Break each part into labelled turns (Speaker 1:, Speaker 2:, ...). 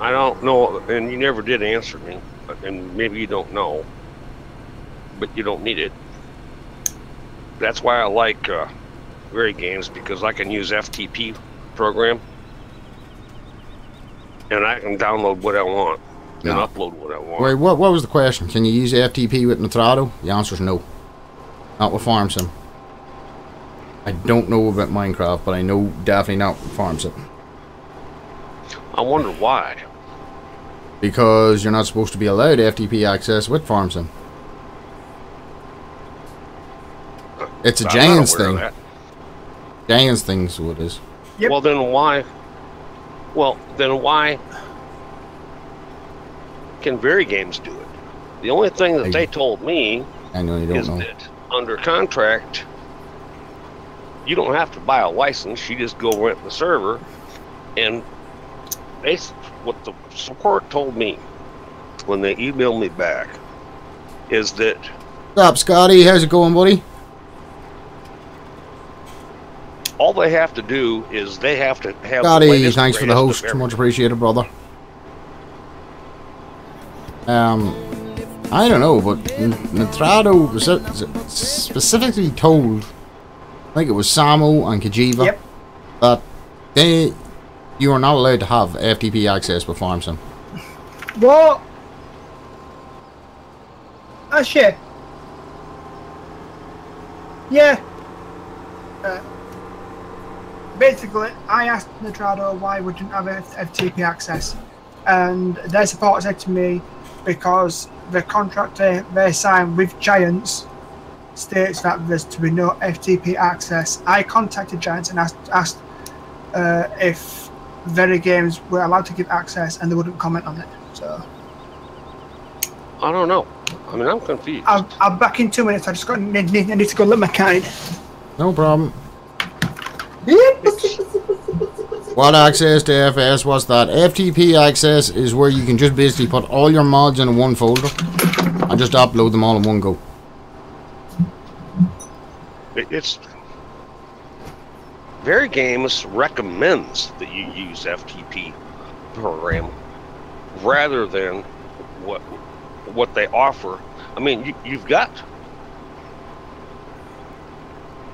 Speaker 1: I don't know, and you never did answer me, and maybe you don't know, but you don't need it. That's why I like uh, Very Games because I can use FTP program, and I can download what I want and upload what I want.
Speaker 2: Wait, what, what was the question? Can you use FTP with Nitrado? The answer is no. Not with FarmSim. I don't know about Minecraft, but I know definitely not with FarmSim.
Speaker 1: I wonder why.
Speaker 2: Because you're not supposed to be allowed FTP access with FarmSim. It's a
Speaker 1: I'm not
Speaker 2: Giants thing.
Speaker 1: that.
Speaker 2: Giants thing, so it is.
Speaker 3: Yep.
Speaker 1: Well, then why? Well, then why can Very Games do it? The only thing that
Speaker 2: I-
Speaker 1: they told me
Speaker 2: I know you don't
Speaker 1: is
Speaker 2: know.
Speaker 1: that under contract, you don't have to buy a license. You just go rent the server, and they what the support told me when they emailed me back is that
Speaker 2: What's up, Scotty? How's it going, buddy?
Speaker 1: all they have to do is they have to have
Speaker 2: Scotty,
Speaker 1: latest
Speaker 2: thanks for the
Speaker 1: greatest of
Speaker 2: host. Much appreciated, brother. Um, I don't know, but N- Nitrado was specifically told, I think it was Samu and Kajiva,
Speaker 3: Yep.
Speaker 2: that they, you are not allowed to have FTP access with FarmSim.
Speaker 3: What? Ah, shit. Yeah. Uh, basically, I asked Nitrado why we didn't have FTP access, and their support said to me because the contract they, they signed with Giants states that there's to be no FTP access. I contacted Giants and asked, asked uh, if Very Games were allowed to give access, and they wouldn't comment on it. So
Speaker 1: I don't know. I mean, I'm confused.
Speaker 3: I'm, I'm back in two minutes. I just got need, need, I need to go let my cat in.
Speaker 2: No problem. What access to FS was that? FTP access is where you can just basically put all your mods in one folder and just upload them all in one go.
Speaker 1: It's Very Games recommends that you use FTP program rather than what what they offer. I mean, you, you've got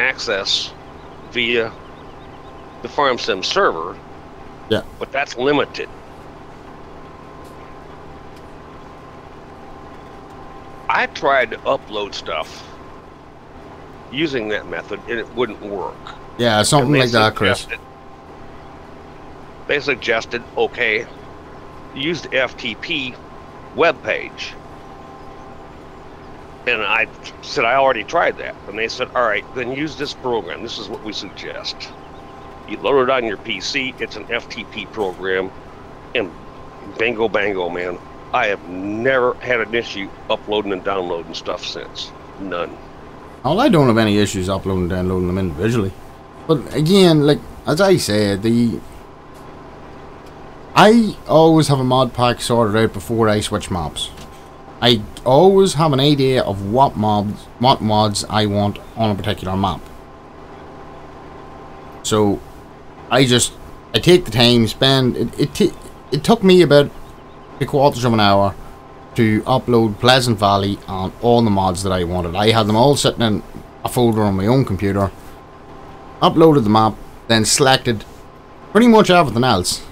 Speaker 1: access via the FarmSim server,
Speaker 2: Yeah.
Speaker 1: but that's limited. I tried to upload stuff using that method and it wouldn't work.
Speaker 2: Yeah, something like that, Chris.
Speaker 1: They suggested, okay, use the FTP web page. And I said, I already tried that. And they said, all right, then use this program. This is what we suggest. You load it on your PC, it's an FTP program, and bingo bango, man. I have never had an issue uploading and downloading stuff since. None.
Speaker 2: Well, I don't have any issues uploading and downloading them individually. But again, like, as I said, the... I always have a mod pack sorted out before I switch mobs. I always have an idea of what mobs, what mods I want on a particular map. So, I just, I take the time, spend, it, it, it took me about a quarters of an hour to upload Pleasant Valley and all the mods that I wanted. I had them all sitting in a folder on my own computer, uploaded the map, then selected pretty much everything else.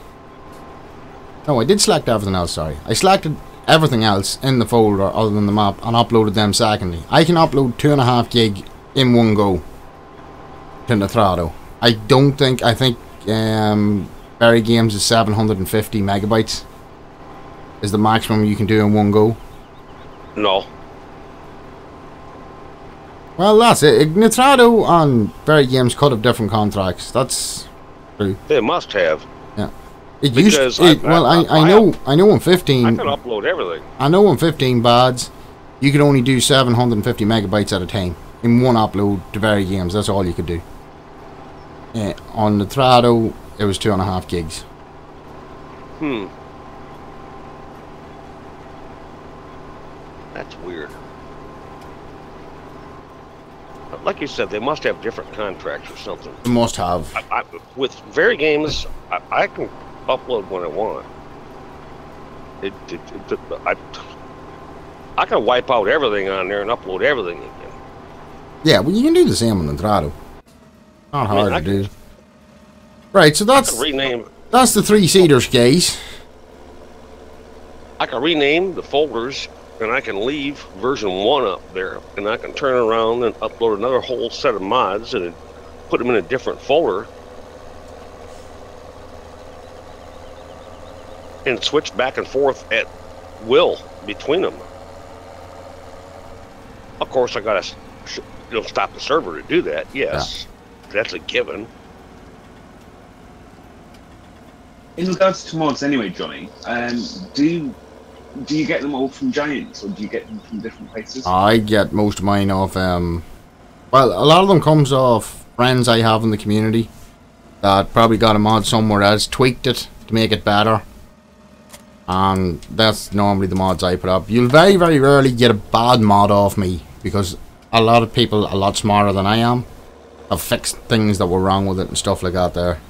Speaker 2: No, I did select everything else, sorry. I selected everything else in the folder other than the map and uploaded them secondly. I can upload 2.5 gig in one go to Nitrado. I don't think, I think um, Very Games is 750 megabytes is the maximum you can do in one go.
Speaker 1: No.
Speaker 2: Well, that's it. Nitrado and Very Games could have different contracts. That's true.
Speaker 1: They must have. Yeah.
Speaker 2: It used
Speaker 1: Because
Speaker 2: it,
Speaker 1: I-
Speaker 2: well, I,
Speaker 1: I-
Speaker 2: I
Speaker 1: I
Speaker 2: know I know in
Speaker 1: I
Speaker 2: 15
Speaker 1: can upload everything.
Speaker 2: I know in 15 bads you could only do 750 megabytes at a time in one upload to Very Games. That's all you could do. Yeah. on Nitrado, it was two and a half gigs.
Speaker 1: Hmm. That's weird. But Like you said, they must have different contracts or something.
Speaker 2: Must have.
Speaker 1: I, I, with Very Games, I, I can upload when I want. it, it, it, I, I can wipe out everything on there and upload everything again.
Speaker 2: Yeah, well, you can do the same on the Nitrado. Not
Speaker 1: mean,
Speaker 2: hard
Speaker 1: I
Speaker 2: to do. Right, so that's
Speaker 1: rename.
Speaker 2: that's the three seaters, guys.
Speaker 1: I can rename the folders, and I can leave version one up there, and I can turn around and upload another whole set of mods and put them in a different folder, and switch back and forth at will between them. Of course, I gotta you know stop the server to do that. Yes, that's a given.
Speaker 4: In regards to mods, anyway, Johnny, um, do you, do you get them all from Giants or do you get them from different places?
Speaker 2: I get most of mine off. Um, well, a lot of them comes off friends I have in the community that probably got a mod somewhere else, tweaked it to make it better, and that's normally the mods I put up. You'll very, very rarely get a bad mod off me because a lot of people, a lot smarter than I am, have fixed things that were wrong with it and stuff like that. There.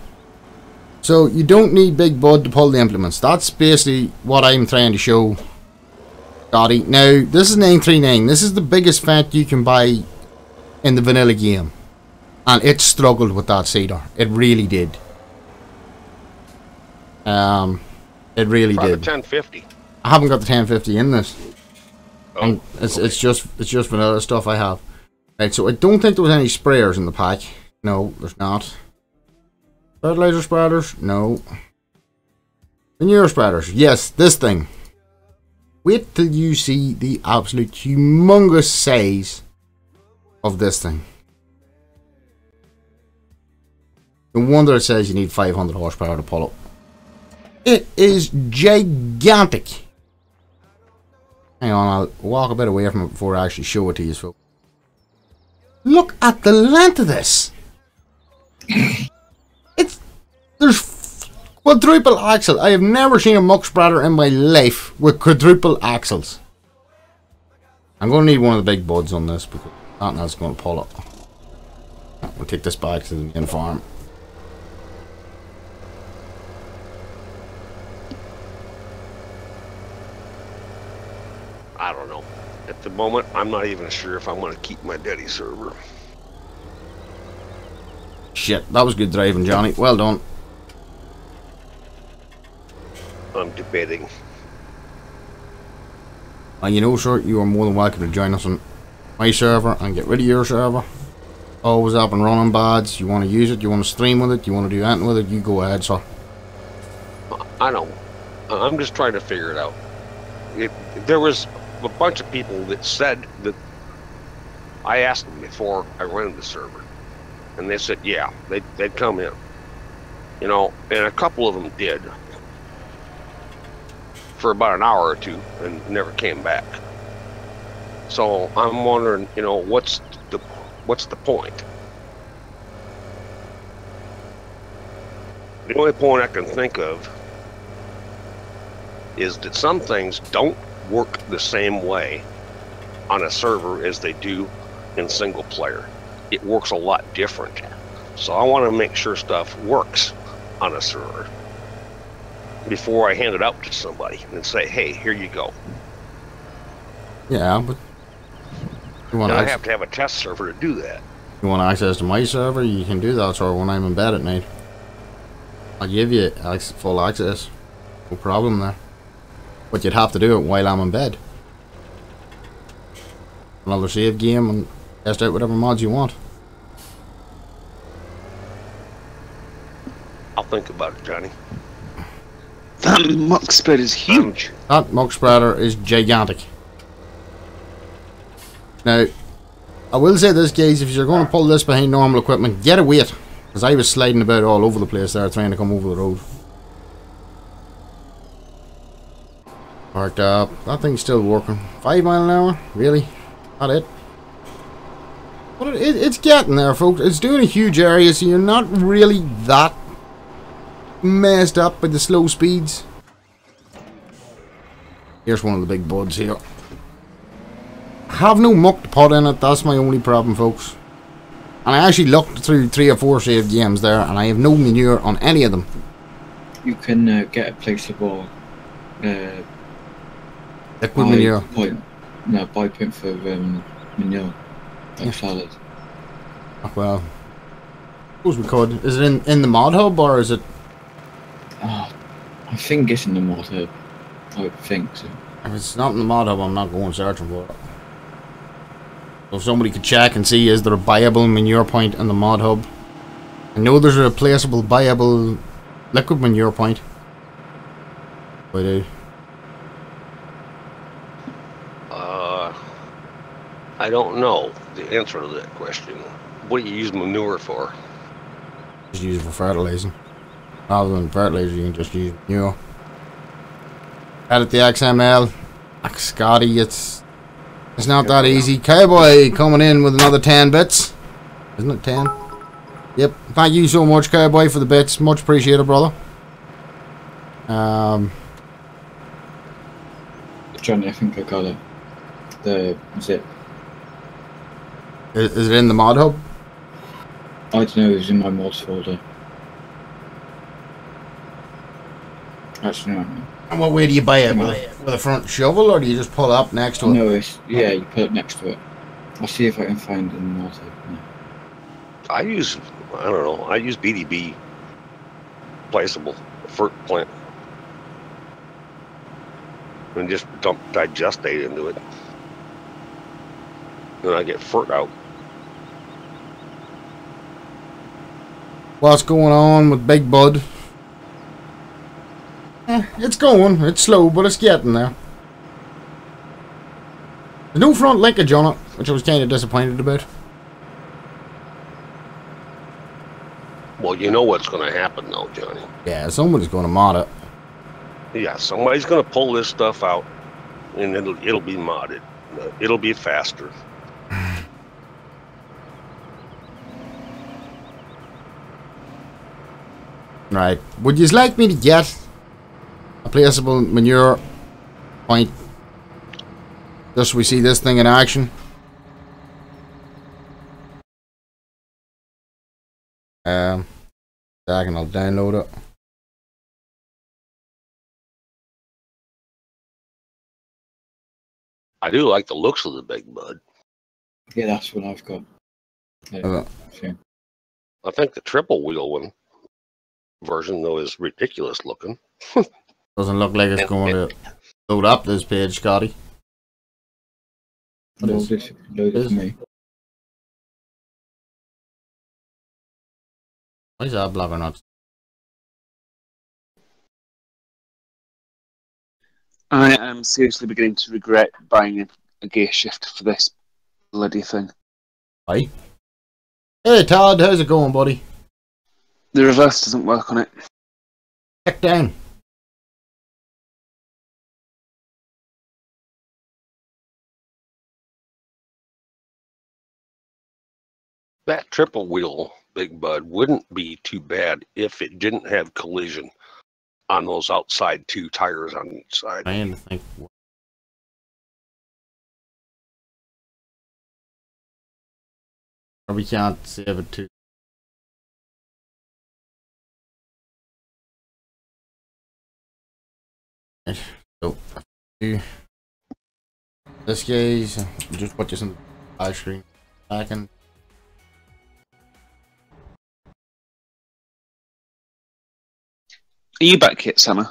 Speaker 2: So you don't need Big Bud to pull the implements. That's basically what I'm trying to show Scotty. Now, this is 939. This is the biggest fat you can buy in the vanilla game. And it struggled with that seeder. It really did. Um, it really
Speaker 1: Try the
Speaker 2: did.
Speaker 1: 1050.
Speaker 2: I haven't got the 1050 in this.
Speaker 1: Oh,
Speaker 2: And it's, it's just it's just vanilla stuff I have. Right, so I don't think there was any sprayers in the pack. No, there's not. Fertilizer spreaders? No. Manure spreaders? Yes, this thing. Wait till you see the absolute humongous size of this thing. No wonder it says you need 500 horsepower to pull it. It is gigantic. Hang on, I'll walk a bit away from it before I actually show it to you. folks. Look at the length of this. there's quadruple axle. I have never seen a muck spreader in my life with quadruple axles. I'm going to need one of the big buds on this because else is going to pull it. We'll take this back to the main farm.
Speaker 1: I don't know. At the moment, I'm not even sure if I'm going to keep my daddy server.
Speaker 2: Shit, that was good driving, Johnny. Well done.
Speaker 1: I'm debating.
Speaker 2: And you know, sir, you are more than welcome to join us on my server and get rid of your server. Always up and running bads. You want to use it, you want to stream with it, you want to do anything with it, you go ahead, sir.
Speaker 1: I know. I'm just trying to figure it out. It, there was a bunch of people that said that I asked them before I rented the server, and they said, yeah, they'd, they'd come in. You know, and a couple of them did for about an hour or two and never came back. So I'm wondering, you know, what's the what's the point? The only point I can think of is that some things don't work the same way on a server as they do in single player. It works a lot different. So I want to make sure stuff works on a server before I hand it out to somebody and say, "Hey, here you go."
Speaker 2: Yeah, but you want,
Speaker 1: I have to have a test server to do that.
Speaker 2: you want access to my server, you can do that, sir, when I'm in bed at night. I'll give you full access. No problem there. But you'd have to do it while I'm in bed. Another save game and test out whatever mods you want.
Speaker 1: I'll think about it, Johnny.
Speaker 4: That muck spread is huge.
Speaker 2: That muck spreader is gigantic. Now, I will say this, guys, if you're going to pull this behind normal equipment, get a weight. Because I was sliding about all over the place there trying to come over the road. Parked up. That thing's still working. Five mile an hour? Really? Not it? But it, it, it's getting there, folks. It's doing a huge area, so you're not really that messed up by the slow speeds. Here's one of the big buds here. I Have no muck to put in it, that's my only problem, folks. And I actually looked through three or four saved games there, and I have no manure on any of them.
Speaker 5: You can uh, get a placeable uh,
Speaker 2: Liquid manure.
Speaker 5: Point, no, buy point for um, manure. Like
Speaker 2: Yeah.
Speaker 5: salad.
Speaker 2: Well, suppose we could. Is it in, in the mod hub or is it?
Speaker 5: I think it's in the mod hub. I think so.
Speaker 2: If it's not in the mod hub, I'm not going searching for it. So if somebody could check and see, is there a buyable manure point in the mod hub? I know there's a replaceable buyable liquid manure point. I do.
Speaker 1: Uh, I don't know the answer to that question. What do you use manure for?
Speaker 2: Just use it for fertilizing. Rather than fertilizer, you can just use manure. Edit the XML. Like Scotty, it's it's not that easy. Cowboy coming in with another 10 bits. Isn't it 10? Yep. Thank you so much, Cowboy, for the bits. Much appreciated, brother. Um,
Speaker 5: Johnny, I think I got it. The zip.
Speaker 2: is, is it in the mod hub?
Speaker 5: I don't know, it was in my mods folder. Actually, no.
Speaker 2: And what way do you buy it? With a, with a front shovel, or do you just pull up next to it?
Speaker 5: No, it's, yeah, you put it next to it. I'll see if I can find it in the mod. Yeah.
Speaker 1: I use, I don't know, I use BDB placeable for plant. And just dump digestate into it. Then I get fert out.
Speaker 2: What's going on with Big Bud? Eh, it's going. It's slow, but it's getting there. There's no front linkage on it, which I was kind of disappointed about.
Speaker 1: Well, you know what's going to happen though, Johnny.
Speaker 2: Yeah, somebody's going to mod it.
Speaker 1: Yeah, somebody's going to pull this stuff out, and it'll it'll be modded. It'll be faster.
Speaker 2: Right. Would you like me to get a placeable manure point? Just so we see this thing in action. Um, second, I'll download it.
Speaker 1: I do like the looks of the big bud.
Speaker 5: Yeah, that's what I've got. Yeah,
Speaker 2: Uh,
Speaker 5: same.
Speaker 1: I think the triple wheel one version though is ridiculous looking.
Speaker 2: Doesn't look like it's going to load up this page, Scotty. What
Speaker 5: Load
Speaker 2: is-
Speaker 5: it, load it
Speaker 2: is-
Speaker 5: for me.
Speaker 2: Why is that blogger not?
Speaker 4: I am seriously beginning to regret buying a, a gear shift for this bloody thing.
Speaker 2: Hi. Hey Todd, how's it going, buddy?
Speaker 4: The reverse doesn't work on it.
Speaker 2: Check down.
Speaker 1: That triple wheel big bud wouldn't be too bad if it didn't have collision on those outside two tires on each side.
Speaker 2: To think. Or we can't save it too. So, this guy's just put this in the live screen. I can
Speaker 4: Are you back yet, Summer?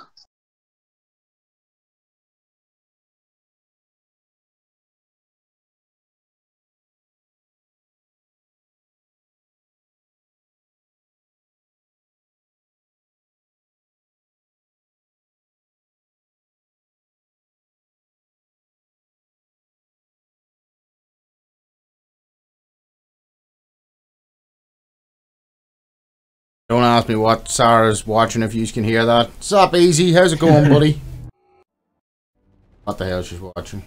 Speaker 2: Don't ask me what Sarah's watching if you can hear that. Sup, Easy? How's it going, buddy? What the hell she's watching?